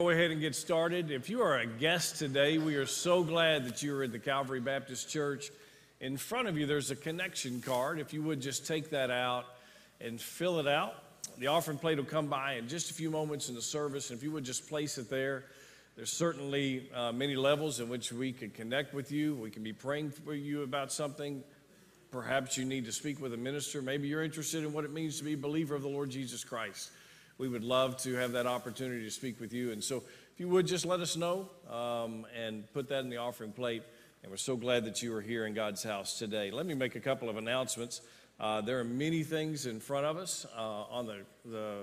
Go ahead and get started. If you are a guest today, we are so glad that you are at the Calvary Baptist Church. In front of you, there's a connection card. If you would just take that out and fill it out. The offering plate will come by in just a few moments in the service. And if you would just place it there, there's certainly uh, many levels in which we can connect with you. We can be praying for you about something. Perhaps you need to speak with a minister. Maybe you're interested in what it means to be a believer of the Lord Jesus Christ we would love to have that opportunity to speak with you. And so, if you would just let us know um, and put that in the offering plate. And we're so glad that you are here in God's house today. Let me make a couple of announcements. Uh, there are many things in front of us uh, on the, the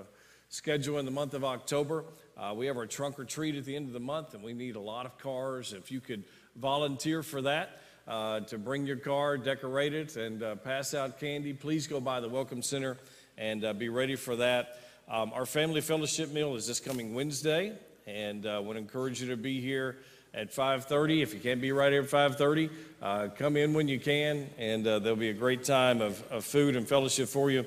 schedule in the month of October. Uh, we have our trunk or treat at the end of the month, and we need a lot of cars. If you could volunteer for that, uh, to bring your car, decorate it, and uh, pass out candy, please go by the Welcome Center and uh, be ready for that. Um, our family fellowship meal is this coming Wednesday, and uh, would encourage you to be here at 5.30 if you can't be right here at 5.30 uh, come in when you can and uh, there'll be a great time of, of food and fellowship for you.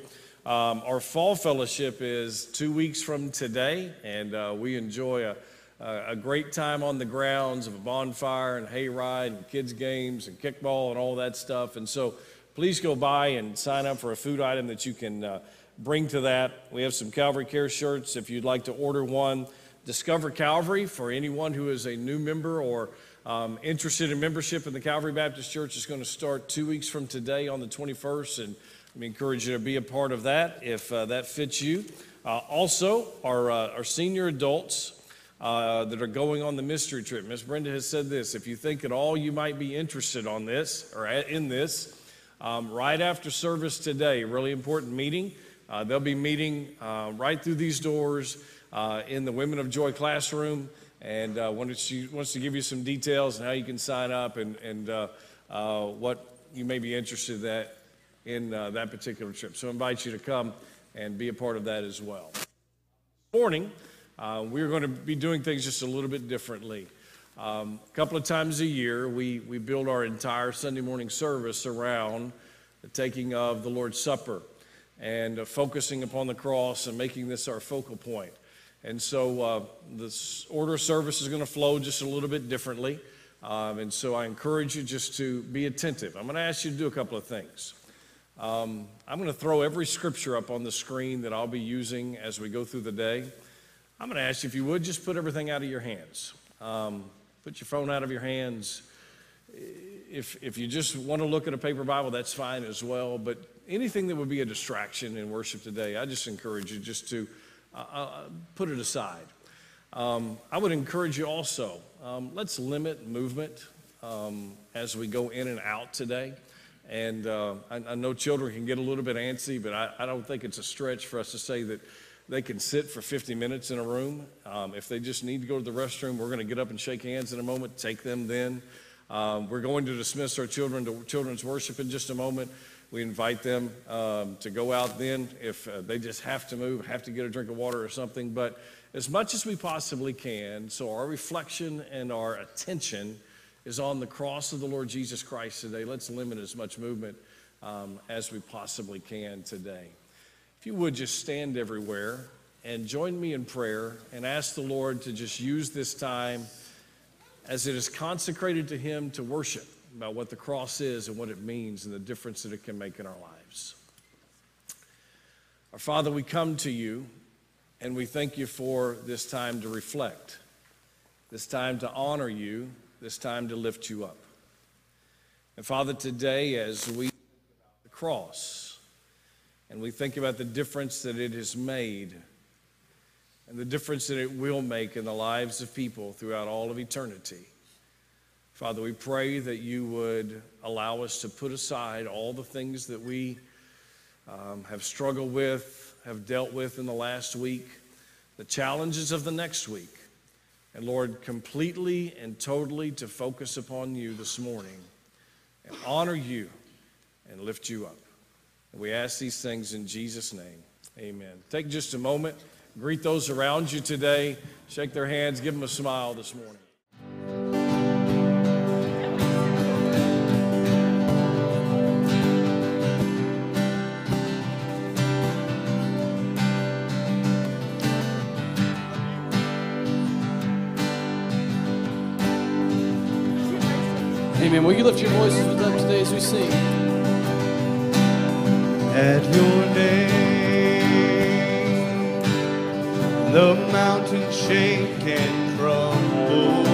Um, our fall fellowship is two weeks from today and uh, we enjoy a, a great time on the grounds of a bonfire and hayride and kids games and kickball and all that stuff. And so please go by and sign up for a food item that you can uh, bring to that. We have some Calvary Care shirts if you'd like to order one. Discover Calvary for anyone who is a new member or um, interested in membership in the Calvary Baptist Church is going to start two weeks from today on the 21st, and we encourage you to be a part of that if uh, that fits you. Uh, also, our, uh, our senior adults uh, that are going on the mystery trip. Miss Brenda has said this if you think at all you might be interested on this or in this, um, right after service today, really important meeting. Uh, they'll be meeting uh, right through these doors uh, in the Women of Joy classroom. And uh, she wants to give you some details and how you can sign up and, and uh, uh, what you may be interested in that, in that particular trip. So I invite you to come and be a part of that as well. Morning, we're going to be doing things just a little bit differently. Um, a couple of times a year, we, we build our entire Sunday morning service around the taking of the Lord's Supper and uh, focusing upon the cross and making this our focal point. And so uh, this order of service is going to flow just a little bit differently. Um, and so I encourage you just to be attentive. I'm going to ask you to do a couple of things. Um, I'm going to throw every scripture up on the screen that I'll be using as we go through the day. I'm going to ask you if you would just put everything out of your hands. Um, put your phone out of your hands. If, if you just want to look at a paper Bible, that's fine as well. But anything that would be a distraction in worship today, I just encourage you just to uh, uh, put it aside. Um, I would encourage you also, um, let's limit movement um, as we go in and out today. And uh, I, I, know children can get a little bit antsy, but I, I, don't think it's a stretch for us to say that they can sit for 50 minutes in a room. Um, if they just need to go to the restroom, we're going to get up and shake hands in a moment, take them then. Um, we're going to dismiss our children to children's worship in just a moment. We invite them um, to go out then if uh, they just have to move, have to get a drink of water or something. But as much as we possibly can, so our reflection and our attention is on the cross of the Lord Jesus Christ today. Let's limit as much movement um, as we possibly can today. If you would just stand everywhere and join me in prayer and ask the Lord to just use this time as it is consecrated to Him to worship about what the cross is and what it means and the difference that it can make in our lives. Our Father, we come to you and we thank you for this time to reflect, this time to honor you, this time to lift you up. And Father, today as we the cross and we think about the difference that it has made and the difference that it will make in the lives of people throughout all of eternity. Father, we pray that you would allow us to put aside all the things that we um, have struggled with, have dealt with in the last week, the challenges of the next week. And Lord, completely and totally to focus upon you this morning and honor you and lift you up. And we ask these things in Jesus' name. Amen. Take just a moment, greet those around you today, shake their hands, give them a smile this morning. Amen. Will you lift your voices with them today as we sing? At your name, the mountain shake and crumble.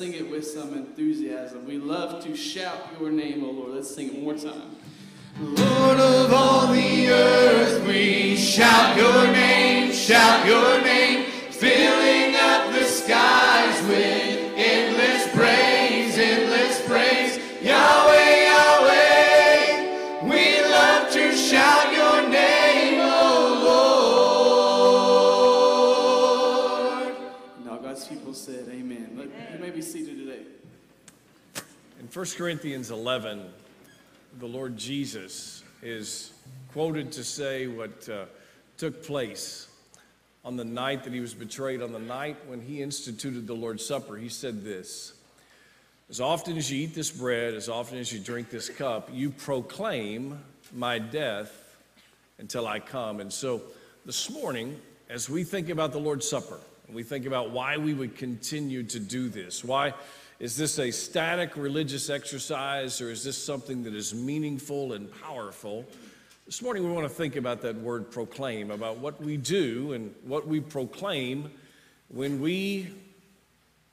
sing it with some enthusiasm. We love to shout your name, O oh Lord. Let's sing it one more time. Lord of all the earth, we shout your name, shout your name, filling up the skies with. 1 Corinthians 11, the Lord Jesus is quoted to say what uh, took place on the night that he was betrayed, on the night when he instituted the Lord's Supper. He said this As often as you eat this bread, as often as you drink this cup, you proclaim my death until I come. And so this morning, as we think about the Lord's Supper, we think about why we would continue to do this, why is this a static religious exercise or is this something that is meaningful and powerful? This morning we want to think about that word proclaim, about what we do and what we proclaim when we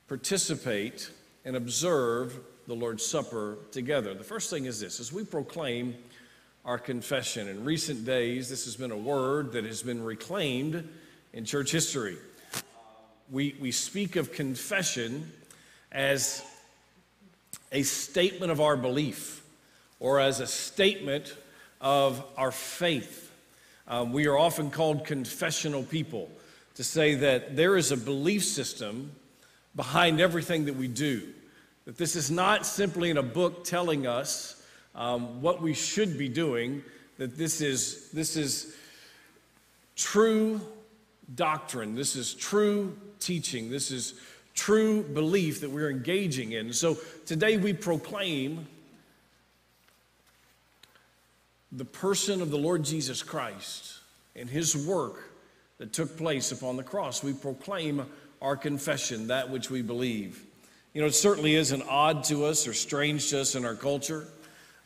participate and observe the Lord's Supper together. The first thing is this as we proclaim our confession. In recent days, this has been a word that has been reclaimed in church history. We, we speak of confession as a statement of our belief or as a statement of our faith. Um, we are often called confessional people to say that there is a belief system behind everything that we do. That this is not simply in a book telling us um, what we should be doing, that this is, this is true doctrine, this is true teaching, this is true belief that we're engaging in. So today we proclaim the person of the Lord Jesus Christ and his work that took place upon the cross. We proclaim our confession, that which we believe. You know, it certainly isn't odd to us or strange to us in our culture.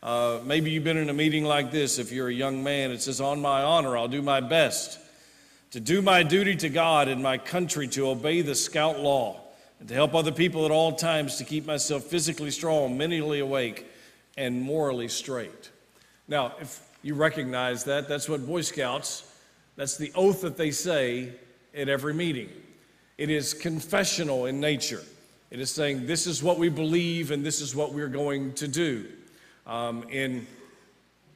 Uh, maybe you've been in a meeting like this if you're a young man. It says, On my honor, I'll do my best to do my duty to God and my country, to obey the scout law, and to help other people at all times to keep myself physically strong, mentally awake, and morally straight. Now, if you recognize that, that's what Boy Scouts, that's the oath that they say at every meeting. It is confessional in nature. It is saying, this is what we believe and this is what we're going to do. Um, in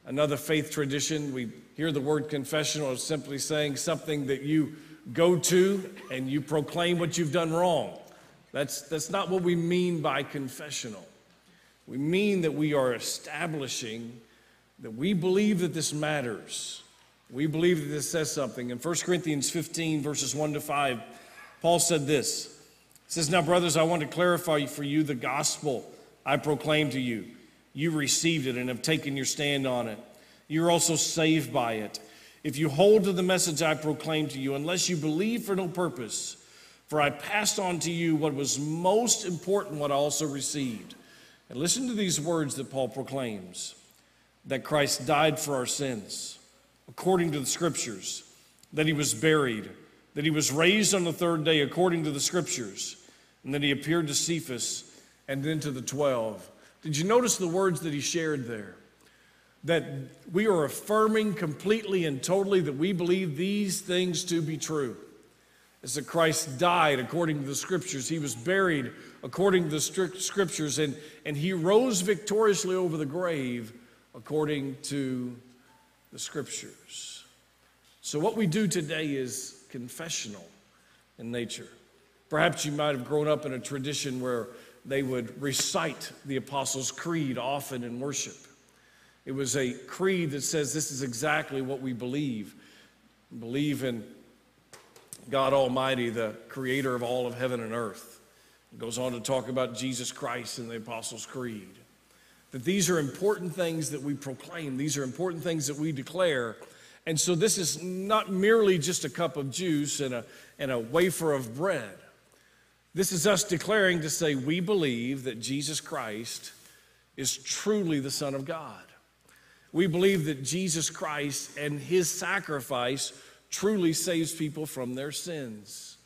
another faith tradition, we hear the word confessional as simply saying something that you go to and you proclaim what you've done wrong. That's, that's not what we mean by confessional. We mean that we are establishing that we believe that this matters. We believe that this says something. In 1 Corinthians 15, verses 1 to 5, Paul said this he says, Now, brothers, I want to clarify for you the gospel I proclaimed to you. You received it and have taken your stand on it. You're also saved by it. If you hold to the message I proclaimed to you, unless you believe for no purpose, for I passed on to you what was most important, what I also received. And listen to these words that Paul proclaims that Christ died for our sins, according to the scriptures, that he was buried that he was raised on the third day according to the scriptures, and that he appeared to Cephas and then to the 12. Did you notice the words that he shared there? That we are affirming completely and totally that we believe these things to be true. As that Christ died according to the scriptures, he was buried according to the strict scriptures, and, and he rose victoriously over the grave according to the scriptures. So, what we do today is confessional in nature. Perhaps you might have grown up in a tradition where they would recite the Apostles' Creed often in worship. It was a creed that says this is exactly what we believe. Believe in God Almighty, the creator of all of heaven and earth. It goes on to talk about Jesus Christ in the Apostles' Creed. That these are important things that we proclaim, these are important things that we declare and so this is not merely just a cup of juice and a, and a wafer of bread. This is us declaring to say, we believe that Jesus Christ is truly the Son of God. We believe that Jesus Christ and his sacrifice truly saves people from their sins.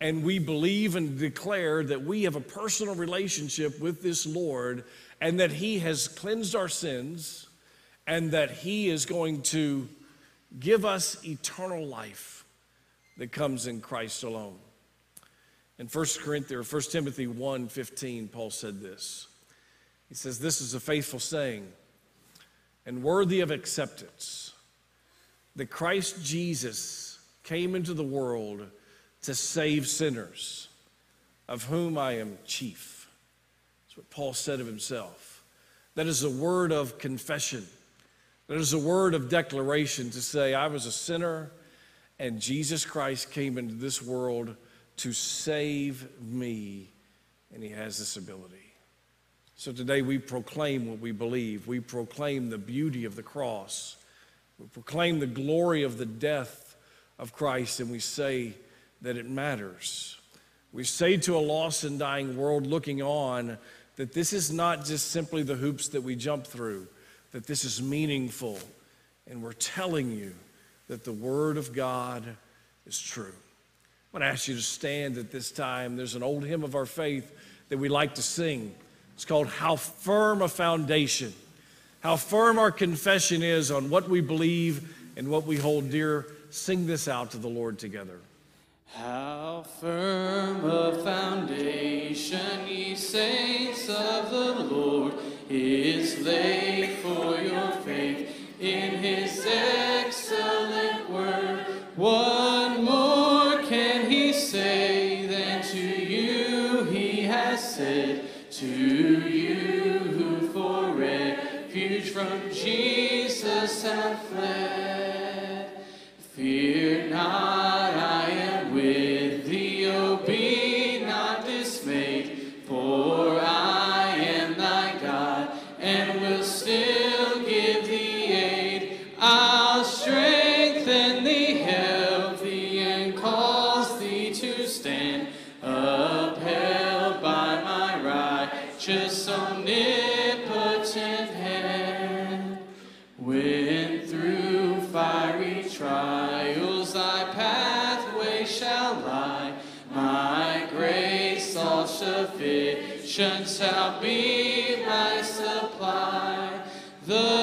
And we believe and declare that we have a personal relationship with this Lord and that he has cleansed our sins and that he is going to give us eternal life that comes in Christ alone. In 1 Corinthians, 1 Timothy 1 15, Paul said this. He says, This is a faithful saying and worthy of acceptance that Christ Jesus came into the world to save sinners, of whom I am chief. That's what Paul said of himself. That is a word of confession. That is a word of declaration to say, I was a sinner and Jesus Christ came into this world to save me, and he has this ability. So today we proclaim what we believe. We proclaim the beauty of the cross. We proclaim the glory of the death of Christ, and we say that it matters. We say to a lost and dying world looking on that this is not just simply the hoops that we jump through, that this is meaningful. And we're telling you that the Word of God is true. I'm going to ask you to stand at this time. There's an old hymn of our faith that we like to sing. It's called How Firm a Foundation. How firm our confession is on what we believe and what we hold dear. Sing this out to the Lord together. How firm a foundation, ye saints of the Lord, is laid for your faith in his excellent word. What more can he say than to you he has said, to from Jesus have fled? My grace all sufficient shall be my supply. The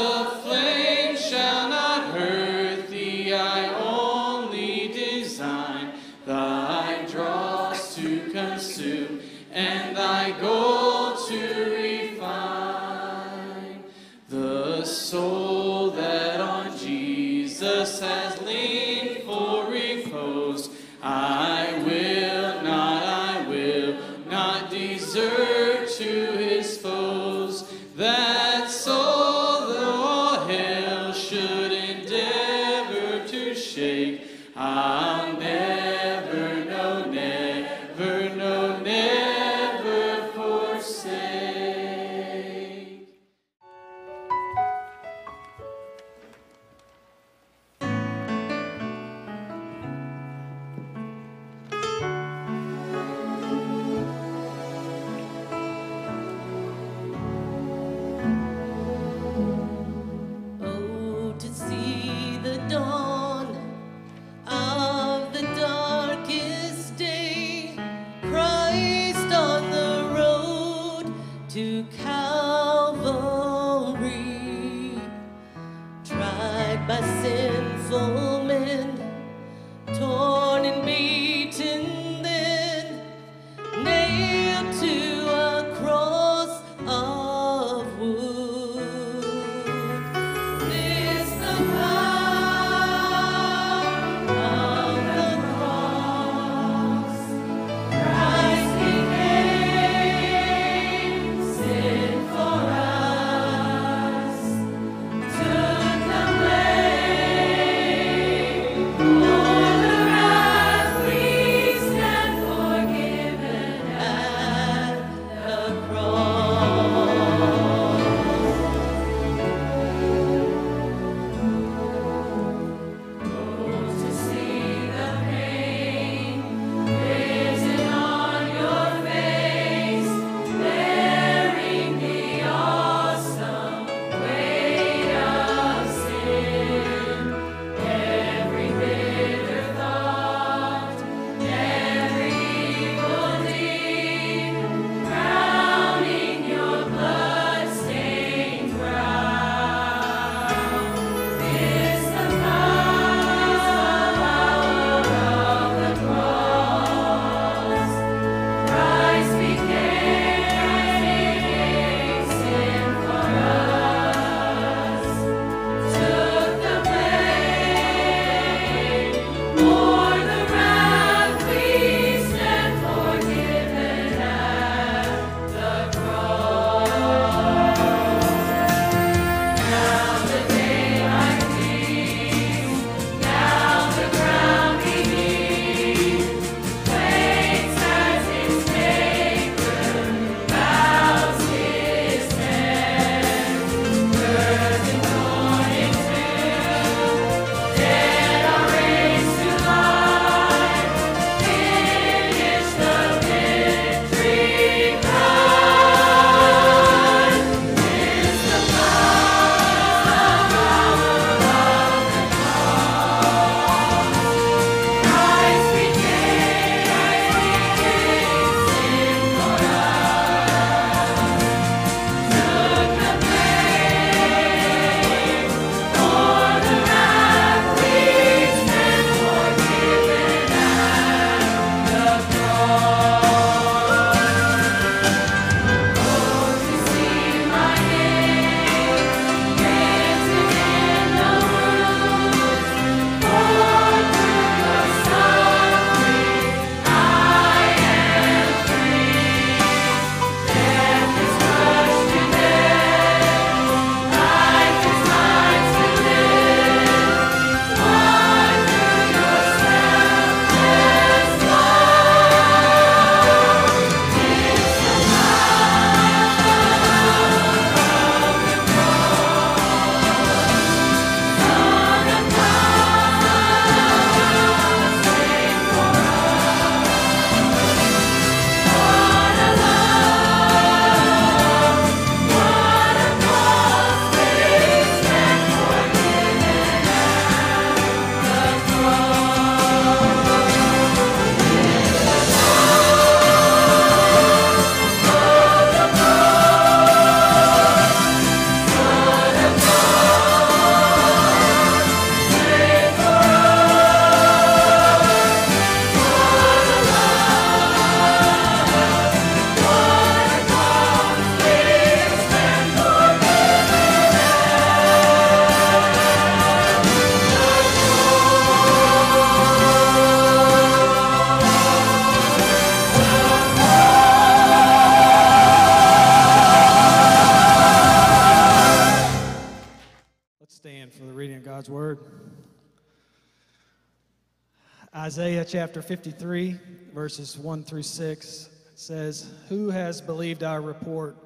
chapter 53, verses 1 through 6 says, Who has believed our report,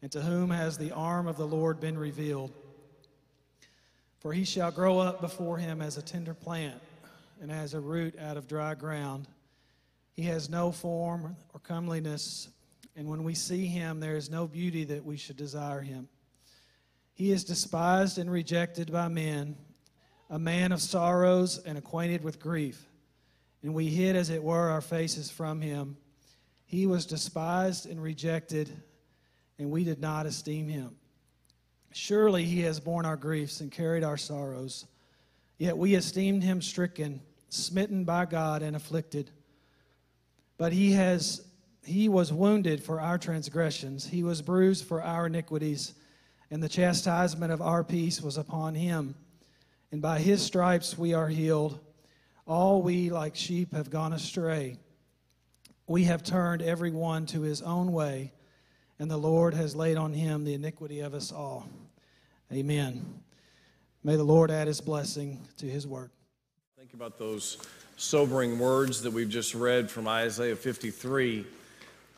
and to whom has the arm of the Lord been revealed? For he shall grow up before him as a tender plant, and as a root out of dry ground. He has no form or comeliness, and when we see him, there is no beauty that we should desire him. He is despised and rejected by men a man of sorrows and acquainted with grief. And we hid, as it were, our faces from him. He was despised and rejected, and we did not esteem him. Surely he has borne our griefs and carried our sorrows. Yet we esteemed him stricken, smitten by God, and afflicted. But he has he was wounded for our transgressions, he was bruised for our iniquities, and the chastisement of our peace was upon him and by his stripes we are healed. All we, like sheep, have gone astray. We have turned every one to his own way, and the Lord has laid on him the iniquity of us all. Amen. May the Lord add his blessing to his word. Think about those sobering words that we've just read from Isaiah 53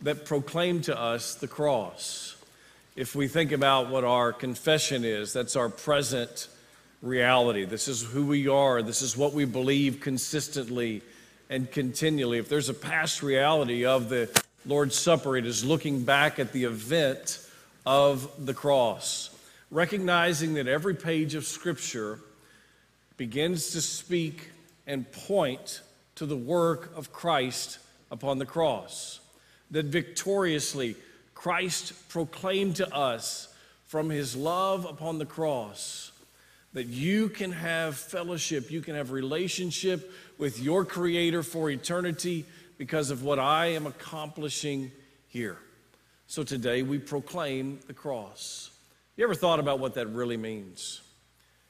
that proclaim to us the cross. If we think about what our confession is, that's our present reality. This is who we are. This is what we believe consistently and continually. If there's a past reality of the Lord's Supper, it is looking back at the event of the cross, recognizing that every page of Scripture begins to speak and point to the work of Christ upon the cross. That victoriously Christ proclaimed to us from his love upon the cross that you can have fellowship, you can have relationship with your Creator for eternity because of what I am accomplishing here. So today we proclaim the cross. You ever thought about what that really means?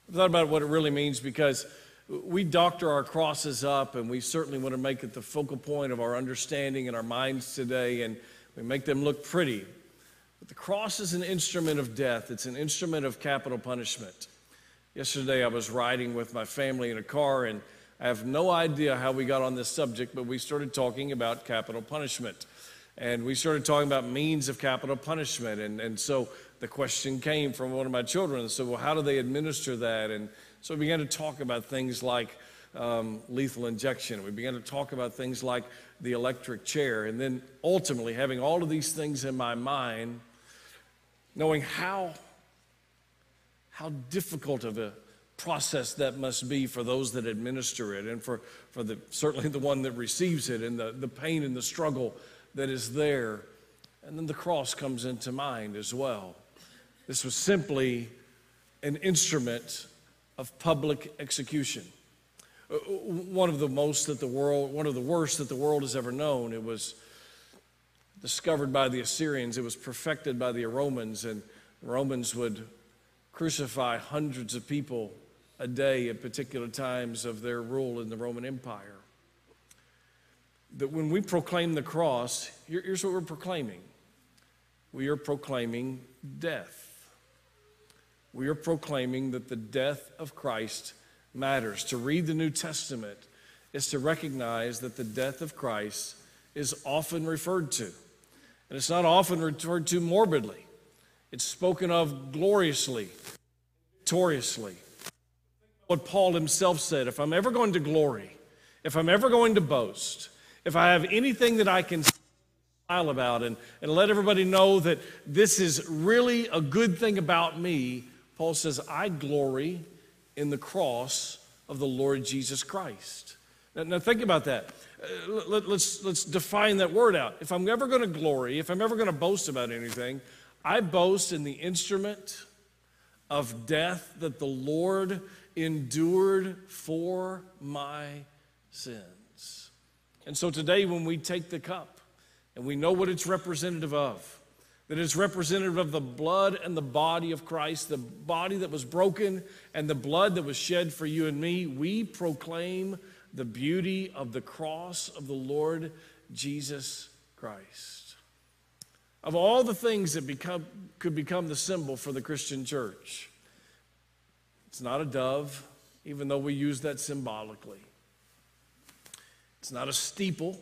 I've thought about what it really means because we doctor our crosses up and we certainly want to make it the focal point of our understanding and our minds today and we make them look pretty. But the cross is an instrument of death, it's an instrument of capital punishment. Yesterday, I was riding with my family in a car, and I have no idea how we got on this subject, but we started talking about capital punishment. And we started talking about means of capital punishment. And, and so the question came from one of my children said, Well, how do they administer that? And so we began to talk about things like um, lethal injection. We began to talk about things like the electric chair. And then ultimately, having all of these things in my mind, knowing how how difficult of a process that must be for those that administer it and for, for the, certainly the one that receives it and the, the pain and the struggle that is there. And then the cross comes into mind as well. This was simply an instrument of public execution. Uh, one of the most that the world, one of the worst that the world has ever known. It was discovered by the Assyrians, it was perfected by the Romans, and Romans would crucify hundreds of people a day at particular times of their rule in the Roman Empire. That when we proclaim the cross, here's what we're proclaiming we are proclaiming death. We are proclaiming that the death of Christ matters. To read the New Testament is to recognize that the death of Christ is often referred to. And it's not often referred to morbidly. It's spoken of gloriously, victoriously. What Paul himself said if I'm ever going to glory, if I'm ever going to boast, if I have anything that I can smile about and, and let everybody know that this is really a good thing about me, Paul says, I glory in the cross of the Lord Jesus Christ. Now, now think about that. Uh, let, let's, let's define that word out. If I'm ever going to glory, if I'm ever going to boast about anything, I boast in the instrument of death that the Lord endured for my sins. And so today, when we take the cup and we know what it's representative of, that it's representative of the blood and the body of Christ, the body that was broken and the blood that was shed for you and me, we proclaim the beauty of the cross of the Lord Jesus Christ. Of all the things that become, could become the symbol for the Christian church, it's not a dove, even though we use that symbolically. It's not a steeple.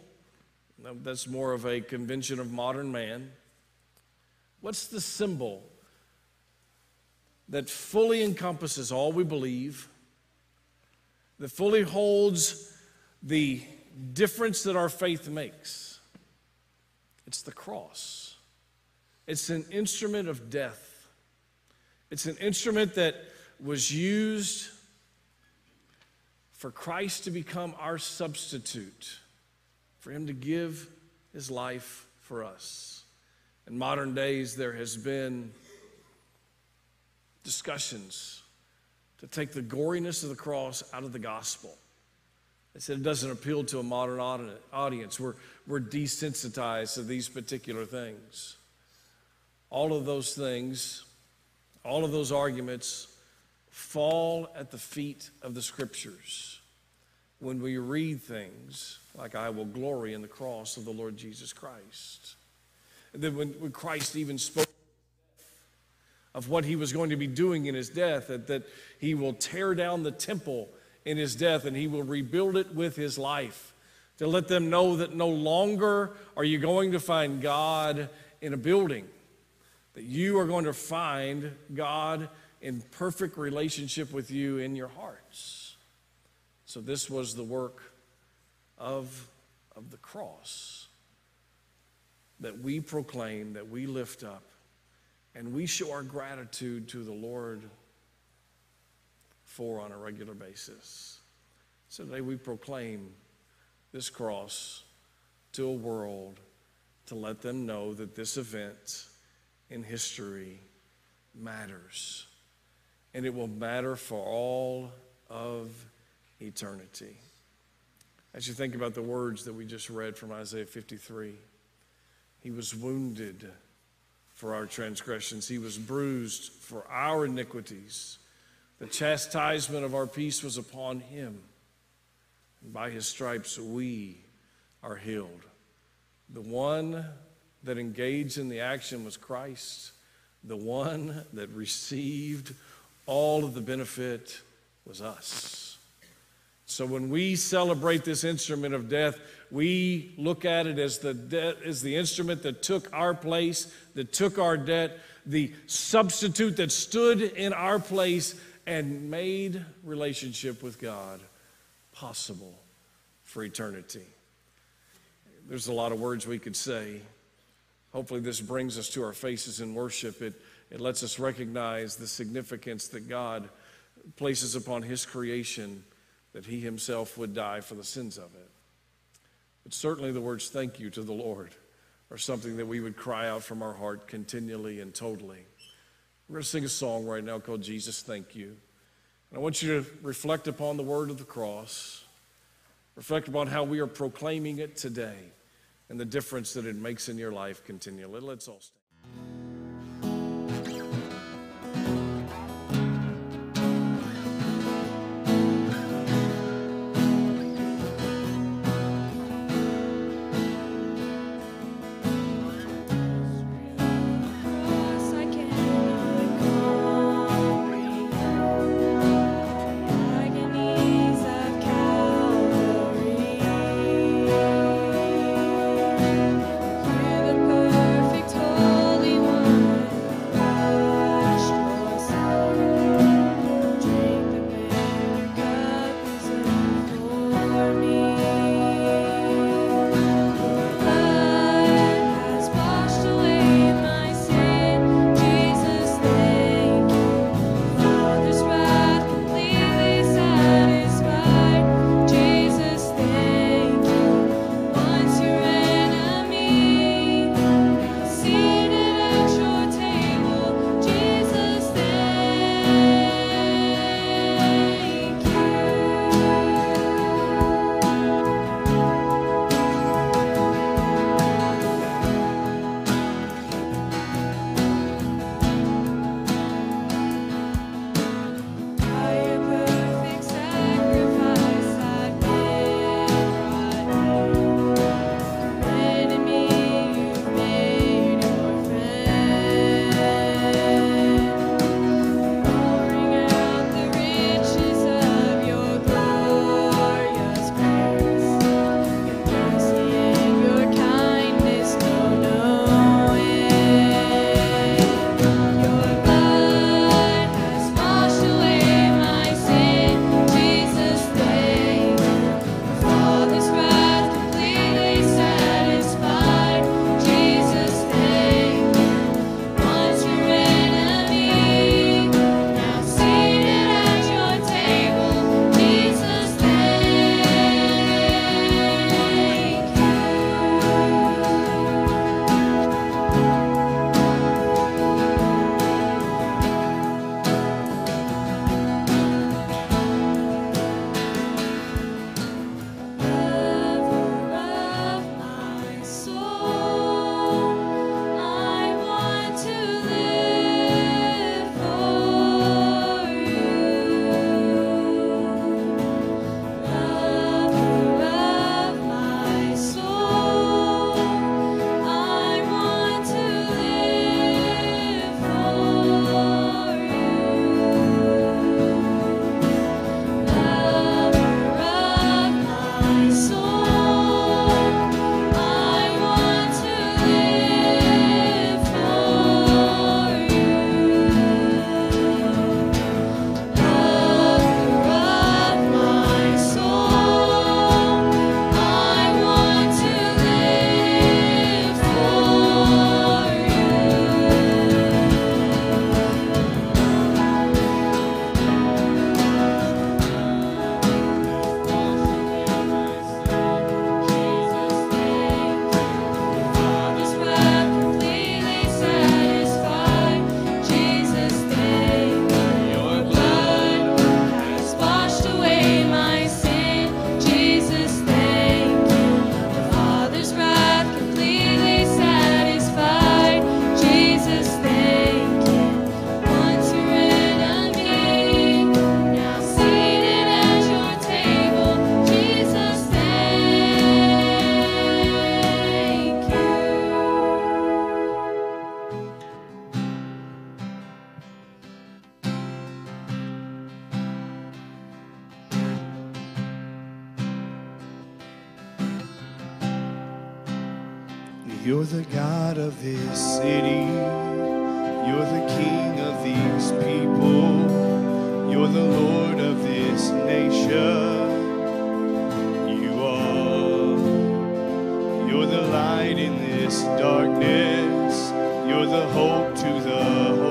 That's more of a convention of modern man. What's the symbol that fully encompasses all we believe, that fully holds the difference that our faith makes? It's the cross. It's an instrument of death. It's an instrument that was used for Christ to become our substitute, for him to give his life for us. In modern days, there has been discussions to take the goriness of the cross out of the gospel. They said it doesn't appeal to a modern audience. We're, we're desensitized to these particular things. All of those things, all of those arguments fall at the feet of the scriptures when we read things like, I will glory in the cross of the Lord Jesus Christ. And then when, when Christ even spoke of what he was going to be doing in his death, that, that he will tear down the temple in his death and he will rebuild it with his life. To let them know that no longer are you going to find God in a building, that you are going to find God in perfect relationship with you in your hearts. So, this was the work of, of the cross that we proclaim, that we lift up, and we show our gratitude to the Lord for on a regular basis. So today we proclaim this cross to a world to let them know that this event in history matters. And it will matter for all of eternity. As you think about the words that we just read from Isaiah 53, he was wounded for our transgressions, he was bruised for our iniquities. The chastisement of our peace was upon him. And by his stripes we are healed. The one that engaged in the action was Christ. The one that received all of the benefit was us. So when we celebrate this instrument of death, we look at it as the, as the instrument that took our place, that took our debt, the substitute that stood in our place and made relationship with God possible for eternity. There's a lot of words we could say. Hopefully, this brings us to our faces in worship. It, it lets us recognize the significance that God places upon His creation, that He Himself would die for the sins of it. But certainly, the words thank you to the Lord are something that we would cry out from our heart continually and totally. We're going to sing a song right now called Jesus Thank You. And I want you to reflect upon the word of the cross, reflect upon how we are proclaiming it today, and the difference that it makes in your life continually. Let's all stand. You're the God of this city. You're the King of these people. You're the Lord of this nation. You are. You're the light in this darkness. You're the hope to the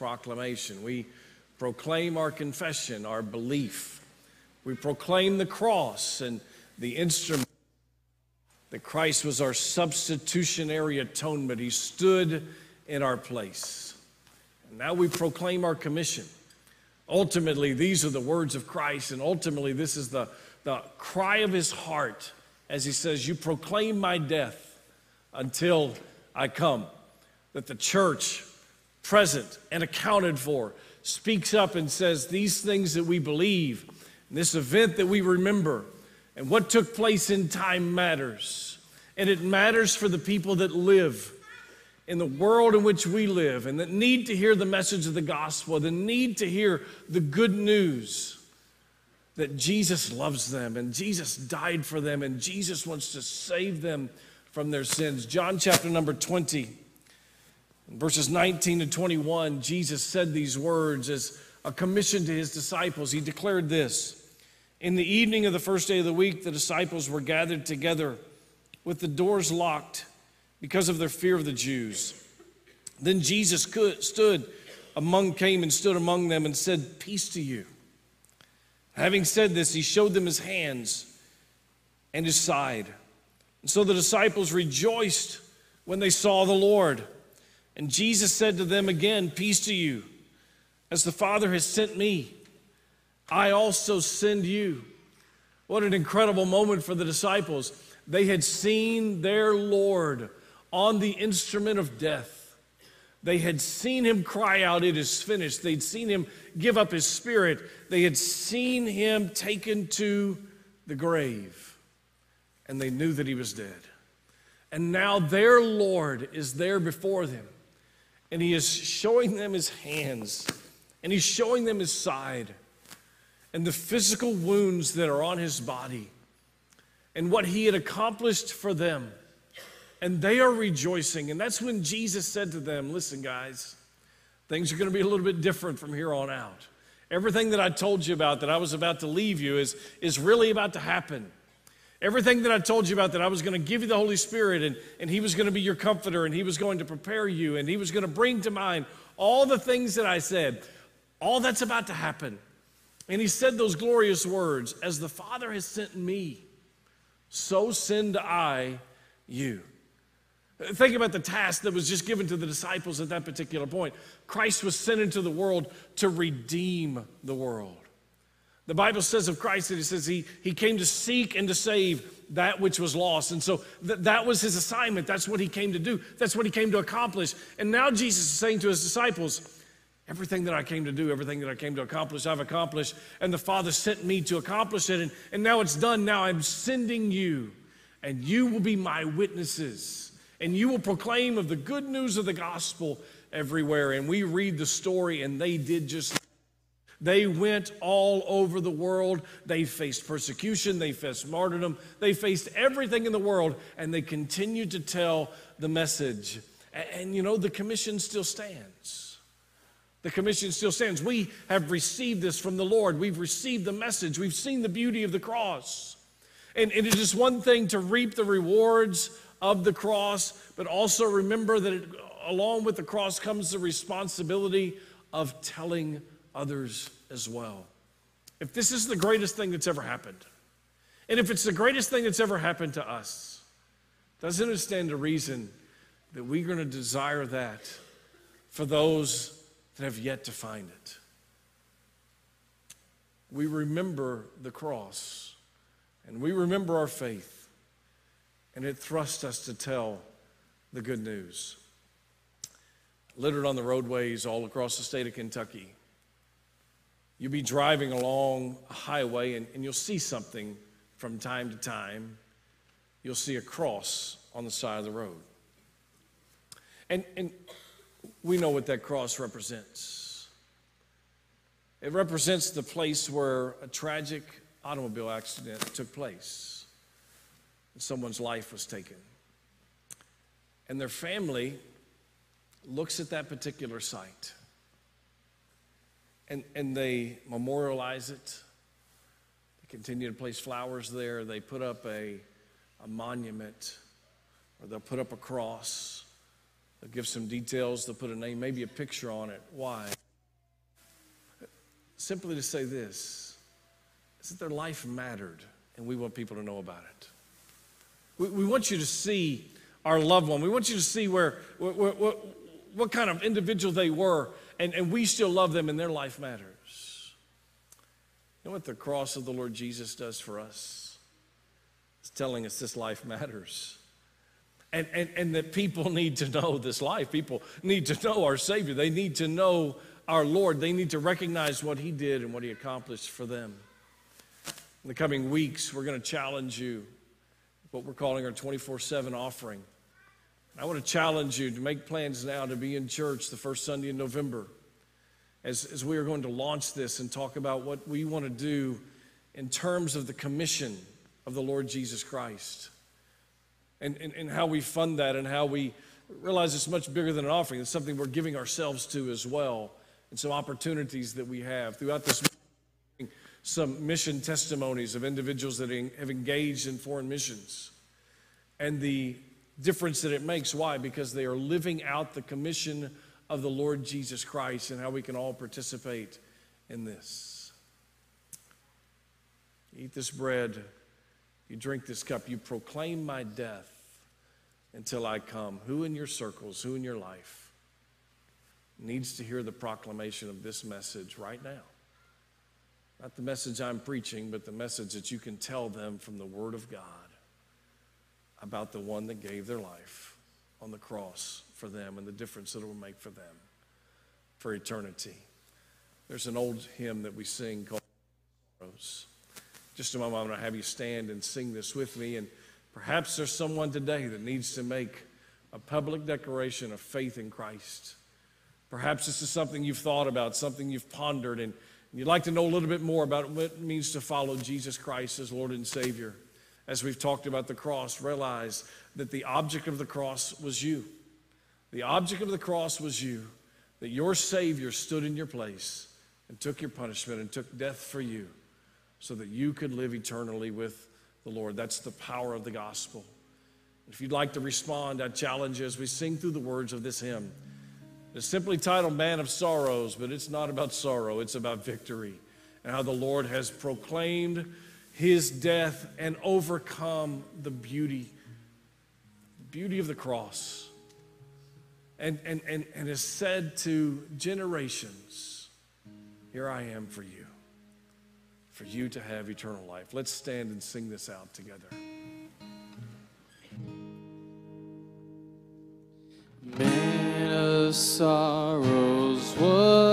proclamation. We proclaim our confession, our belief. We proclaim the cross and the instrument that Christ was our substitutionary atonement. He stood in our place. And now we proclaim our commission. Ultimately, these are the words of Christ, and ultimately, this is the, the cry of his heart as he says, You proclaim my death until I come. That the church, present and accounted for, speaks up and says, These things that we believe, this event that we remember, and what took place in time matters. And it matters for the people that live in the world in which we live and that need to hear the message of the gospel, that need to hear the good news that Jesus loves them and Jesus died for them and Jesus wants to save them from their sins. John chapter number 20, verses 19 to 21, Jesus said these words as a commission to his disciples. He declared this In the evening of the first day of the week, the disciples were gathered together with the doors locked because of their fear of the Jews. Then Jesus stood among, came and stood among them and said, Peace to you. Having said this, he showed them his hands and his side. And so the disciples rejoiced when they saw the Lord. And Jesus said to them again, Peace to you. As the Father has sent me, I also send you. What an incredible moment for the disciples. They had seen their Lord on the instrument of death. They had seen him cry out, It is finished. They'd seen him give up his spirit. They had seen him taken to the grave. And they knew that he was dead. And now their Lord is there before them. And he is showing them his hands. And he's showing them his side. And the physical wounds that are on his body. And what he had accomplished for them and they are rejoicing. And that's when Jesus said to them, Listen, guys, things are going to be a little bit different from here on out. Everything that I told you about that I was about to leave you is, is really about to happen. Everything that I told you about that I was going to give you the Holy Spirit and, and He was going to be your comforter and He was going to prepare you and He was going to bring to mind all the things that I said, all that's about to happen. And He said those glorious words As the Father has sent me, so send I you. Think about the task that was just given to the disciples at that particular point. Christ was sent into the world to redeem the world. The Bible says of Christ that he says he, he came to seek and to save that which was lost. And so th- that was his assignment. That's what he came to do. That's what he came to accomplish. And now Jesus is saying to his disciples, Everything that I came to do, everything that I came to accomplish, I've accomplished. And the Father sent me to accomplish it. And, and now it's done. Now I'm sending you, and you will be my witnesses and you will proclaim of the good news of the gospel everywhere. And we read the story, and they did just. They went all over the world. They faced persecution, they faced martyrdom, they faced everything in the world, and they continued to tell the message. And, and you know, the commission still stands. The commission still stands. We have received this from the Lord. We've received the message. We've seen the beauty of the cross. And, and it is one thing to reap the rewards of the cross, but also remember that it, along with the cross comes the responsibility of telling others as well. If this is the greatest thing that's ever happened, and if it's the greatest thing that's ever happened to us, doesn't it stand to reason that we're going to desire that for those that have yet to find it? We remember the cross and we remember our faith and it thrusts us to tell the good news. Littered on the roadways all across the state of Kentucky. You'll be driving along a highway and, and you'll see something from time to time. You'll see a cross on the side of the road. And, and we know what that cross represents. It represents the place where a tragic automobile accident took place And someone's life was taken. And their family looks at that particular site and, and they memorialize it. They continue to place flowers there. They put up a, a monument or they'll put up a cross. They'll give some details. They'll put a name, maybe a picture on it. Why? Simply to say this is that their life mattered and we want people to know about it. We, we want you to see our loved one. We want you to see where, where, where what kind of individual they were, and, and we still love them and their life matters. You know what the cross of the Lord Jesus does for us? It's telling us this life matters. And, and, and that people need to know this life. People need to know our Savior. They need to know our Lord. They need to recognize what He did and what He accomplished for them. In the coming weeks, we're going to challenge you what we're calling our 24 7 offering. I want to challenge you to make plans now to be in church the first Sunday in November as, as we are going to launch this and talk about what we want to do in terms of the commission of the Lord Jesus Christ and, and, and how we fund that and how we realize it's much bigger than an offering. It's something we're giving ourselves to as well and some opportunities that we have throughout this some mission testimonies of individuals that have engaged in foreign missions and the difference that it makes. Why? Because they are living out the commission of the Lord Jesus Christ and how we can all participate in this. Eat this bread, you drink this cup, you proclaim my death until I come. Who in your circles, who in your life needs to hear the proclamation of this message right now? Not the message I'm preaching, but the message that you can tell them from the Word of God about the one that gave their life on the cross for them and the difference that it will make for them for eternity. There's an old hymn that we sing called. Just a moment, I'm going to have you stand and sing this with me. And perhaps there's someone today that needs to make a public declaration of faith in Christ. Perhaps this is something you've thought about, something you've pondered, and you'd like to know a little bit more about what it means to follow Jesus Christ as Lord and Savior. As we've talked about the cross, realize that the object of the cross was you. The object of the cross was you, that your Savior stood in your place and took your punishment and took death for you so that you could live eternally with the Lord. That's the power of the gospel. If you'd like to respond, I challenge you as we sing through the words of this hymn. It's simply titled Man of Sorrows, but it's not about sorrow, it's about victory and how the Lord has proclaimed his death and overcome the beauty, beauty of the cross. And, and, and, and has said to generations, here I am for you, for you to have eternal life. Let's stand and sing this out together. Man of sorrows, what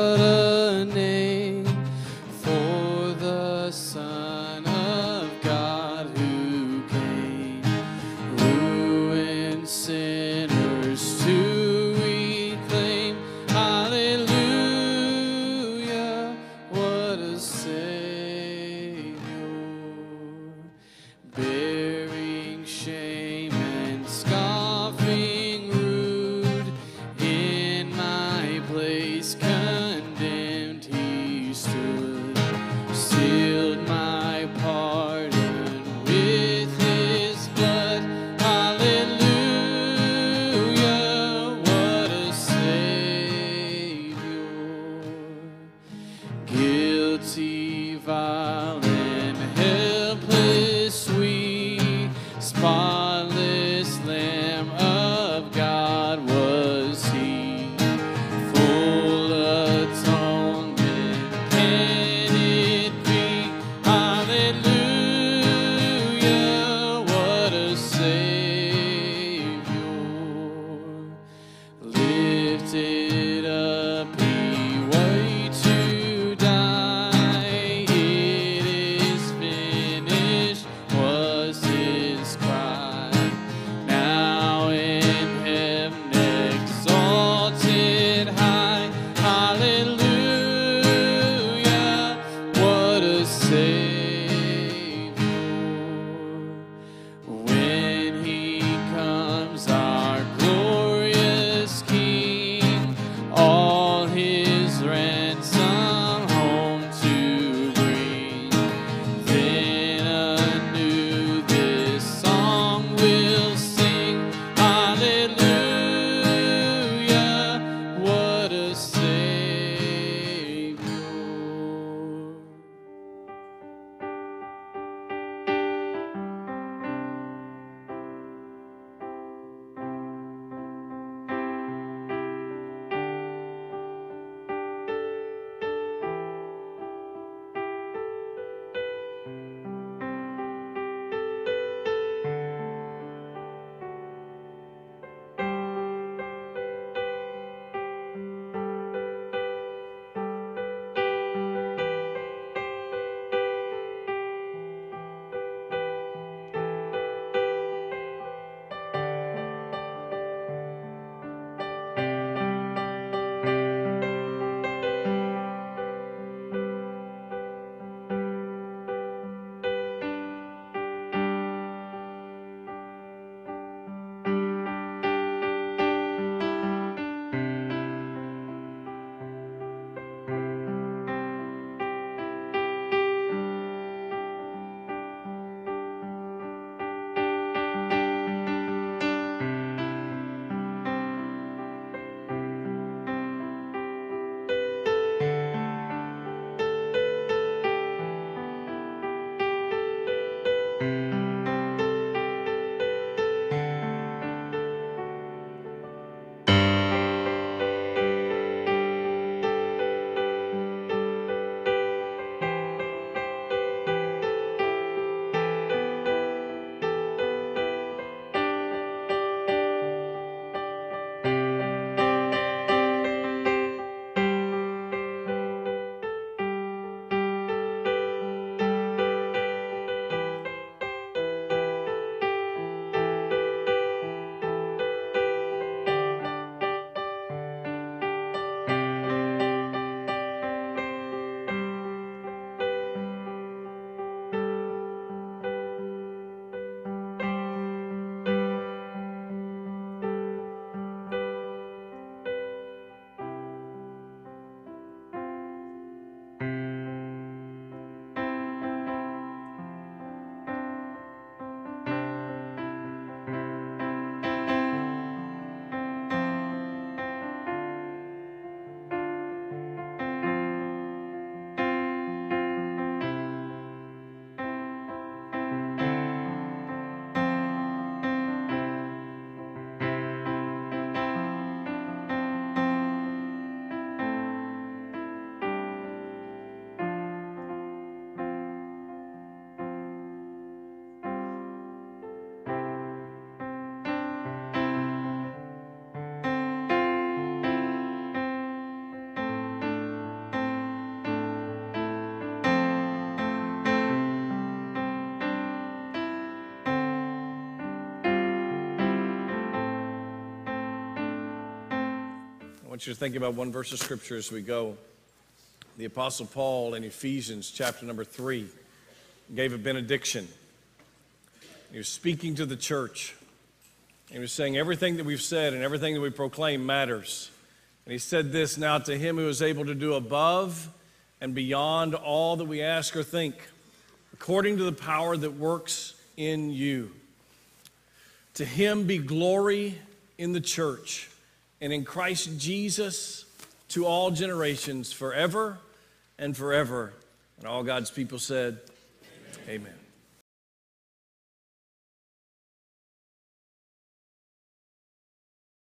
want you to think about one verse of scripture as we go. The Apostle Paul in Ephesians chapter number three gave a benediction. He was speaking to the church. He was saying everything that we've said and everything that we proclaim matters. And he said this now to him who is able to do above and beyond all that we ask or think, according to the power that works in you. To him be glory in the church and in Christ Jesus to all generations, forever and forever. And all God's people said, Amen. Amen.